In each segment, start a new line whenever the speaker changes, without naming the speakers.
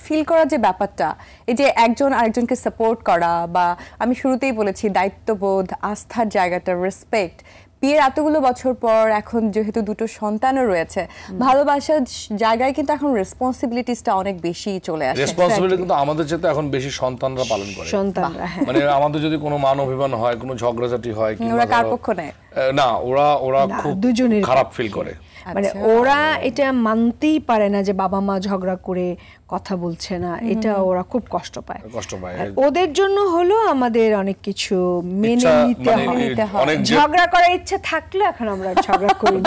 Feel করার যে ব্যাপারটা এই যে একজন আরেকজনকে সাপোর্ট করা বা আমি শুরুতেই বলেছি দায়িত্ববোধ আস্থার জায়গাটা রেসপেক্ট বিয়ের এতগুলো বছর পর এখন যেহেতু দুটো সন্তানও রয়েছে ভালোবাসার জায়গায় কিন্তু এখন রেসপন্সিবিলিটিসটা অনেক বেশি চলে আসে
রেসপন্সিবিলিটি কিন্তু আমাদের চেয়ে এখন বেশি সন্তানরা পালন করে।
সন্তানরা হ্যাঁ।
মানে আমাদের যদি কোনো মান অভিমান হয় কোনো ঝগড়াঝাটি হয় কিংবা
ওরা কার পক্ষ নেয়?
না ওরা ওরা খুব
দুজনেরই
খারাপ ফিল করে।
মানে
আচ্ছা।
ওরা এটা মানতেই পারে না যে বাবা মা ঝগড়া করে কথা বলছে না এটা ওরা খুব কষ্ট পায়।
কষ্ট পায়
ওদের জন্য হলো আমাদের অনেক কিছু মেনে নিতে
মানে
হয় ঝগড়া করার ইচ্ছা থাকলে এখন আমরা ঝগড়া করি।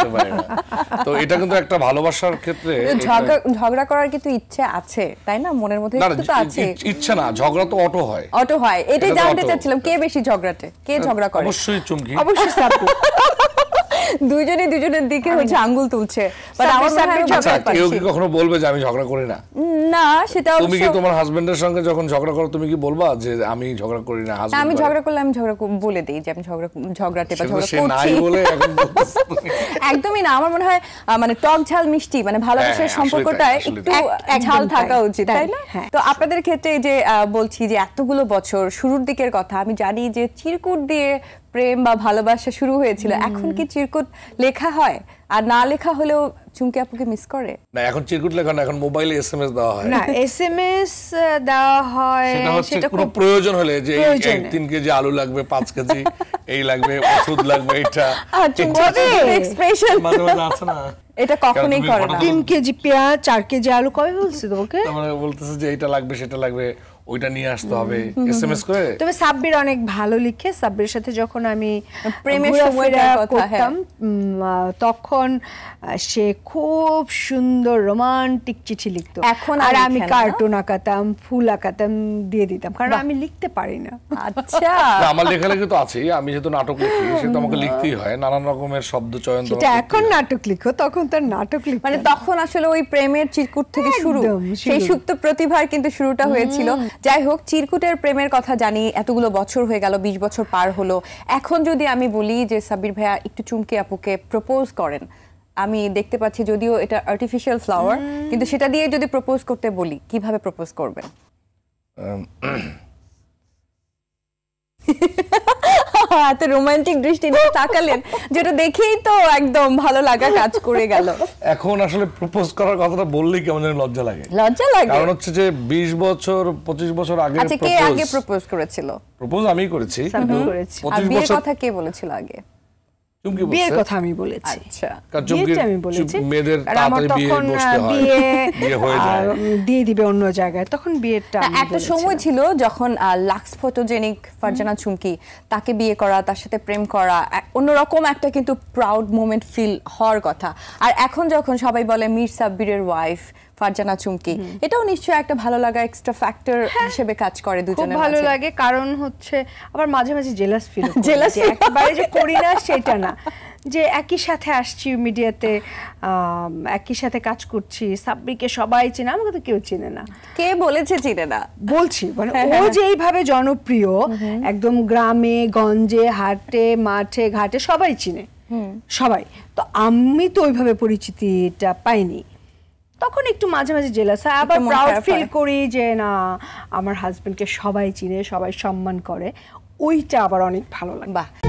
তো এটা কিন্তু একটা ভালোবাসার ক্ষেত্রে
ঝগড়া ঝগড়া করার কিন্তু ইচ্ছে আছে তাই না? মনের মধ্যে একটু তো আছে।
ইচ্ছা না ঝগড়া তো অটো হয়।
অটো হয় এটাই জানতে চাচ্ছিলাম কে বেশি ঝগড়াটে? কে ঝগড়া করে?
অবশ্যই চুমকি।
অবশ্যই সাপু
দুইজনে দুজনের দিকে হচ্ছে আঙ্গুল তুলছে। বাট আমার
আচ্ছা
ঝগড়া
কেউ কি কখনো বলবে যে আমি ঝগড়া করি না?
না সেটা
তুমি কি তোমার হাজবেন্ডের সঙ্গে যখন ঝগড়া করো তুমি কি বলবা যে আমি ঝগড়া করি না
আমি ঝগড়া করলে আমি ঝগড়া বলে দিই যে আমি ঝগড়া ঝগড়াটে বা ঝগড়া
সে নাই
করছি
বলে।
একদমই না। আমার মনে হয় মানে টক ঝাল মিষ্টি মানে ভালোবাসার
হ্যাঁ,
সম্পর্কটা একটু ঝাল থাকা উচিত
তাই,
না?
হ্যাঁ।
তো আপনাদের ক্ষেত্রে এই যে আহ, বলছি যে এতগুলো বছর শুরুর দিকের কথা আমি জানি যে চিরকুট দিয়ে প্রেম বা ভালোবাসা শুরু হয়েছিল। এখন কি চিরকুট লেখা হয়? আর না লেখা হলেও চুমকি আপুকে মিস করে?
না এখন চিরকুট লেখা না এখন মোবাইলে এসএমএস দেওয়া হয়।
না এসএমএস দেওয়া হয়
সেটা হচ্ছে কোনো
খুব
প্রয়োজন হলে যে এই- তিন কেজি আলু লাগবে পাঁচ কেজি এই লাগবে ওষুধ লাগবে এটা
এক্সপ্রেশন
মাঝে মাঝে আছে না।
এটা কখনোই করে না।
হঠাৎ-
তিন কেজি পেঁয়াজ চার কেজি আলু কবে বলছি তোমাকে?
তারপরে বলতেছে যে এটা লাগবে সেটা লাগবে ওইটা নিয়ে আসতে হবে। এসএমএস করে?
তবে সাব্বির অনেক ভালো লিখে সাব্বির সাথে যখন আমি
প্রেমের সময়টার কথা,
করতাম তখন সে খুব সুন্দর রোমান্টিক চিঠি লিখতো।
এখন আর
আমি কার্টুন আঁকাতাম ফুল আঁকাতাম দিয়ে দিতাম কারণ আমি লিখতে পারি না।
আচ্ছা।
আমার লেখালেখি তো আছেই আমি যেহেতু নাটক লিখি সে তো আমাকে লিখতেই হয় নানান রকমের শব্দ চয়ন
সেটা এখন নাটক লিখো তখন তার নাটক লিখ
মানে তখন আসলে ওই প্রেমের চিরকুট থেকে শুরু সেই। সুপ্ত প্রতিভার কিন্তু শুরুটা হয়েছিল। যাই হোক চিরকুটের প্রেমের কথা জানি এতগুলো বছর হয়ে গেল বিশ বছর পার হলো। এখন যদি আমি বলি যে সাবির ভাইয়া একটু চুমকি আপুকে প্রপোজ করেন আমি দেখতে পাচ্ছি যদিও এটা আর্টিফিশিয়াল ফ্লাওয়ার কিন্তু সেটা দিয়ে যদি প্রপোজ করতে বলি কীভাবে প্রপোজ করবেন? এত রোমান্টিক দৃষ্টি নিয়ে তাকালেন যেটা দেখেই তো একদম ভালো লাগা কাজ করে গেল।
এখন আসলে প্রপোজ করার কথাটা বললেই কেমন যেন লজ্জা লাগে।
লজ্জা লাগে?
কারণ হচ্ছে যে বিশ বছর পঁচিশ বছর আগে
আচ্ছা কে আগে প্রপোজ করেছিল?
প্রপোজ আমি করেছি।
আমি করেছি।
আর বিয়ের কথা কে বলেছিল আগে?
বিয়ের কথা আমি বলেছি।
আচ্ছা।
আমি বলেছি
মেয়েদের
আমার তখন
হয়।
বিয়ে
হয়ে
দিয়ে দিবে অন্য জায়গায়। তখন বিয়েটা
একটা সময় ছিল যখন লাক্স ফটোজেনিক ফারজানা চুমকি তাকে বিয়ে করা তার সাথে প্রেম করা অন্যরকম একটা কিন্তু প্রাউড মোমেন্ট ফিল হওয়ার কথা। আর এখন যখন সবাই বলে মির সাব্বিরের ওয়াইফ ফারজানা চুমকি। এটাও নিশ্চয়ই একটা ভালো লাগা এক্সট্রা ফ্যাক্টর হিসেবে কাজ করে দুজনের
খুব
ভালো
লাগে কারণ হচ্ছে আবার মাঝে মাঝে জেলাস ফিল
feel
একেবারে যে করি। না সেটা না। যে একই সাথে আসছি মিডিয়াতে একই সাথে কাজ করছি সাব্বিরকে সবাই চেনে আমাকে তো কেউ চেনে না।
কে বলেছে চিনে না?
বলছি মানে
হ্যাঁ,
ও
হ্যাঁ,
যে এইভাবে জনপ্রিয় একদম গ্রামে গঞ্জে হাটে মাঠে ঘাটে সবাই চিনে। সবাই। তো আমি তো ওইভাবে পরিচিতিটা পাইনি। তখন একটু মাঝে মাঝে জেলাস হয়। আবার প্রাউড ফিল করি যে না আমার হাজবেন্ডকে সবাই চিনে সবাই সম্মান করে। ওইটা আবার অনেক ভালো লাগে।
বাহ।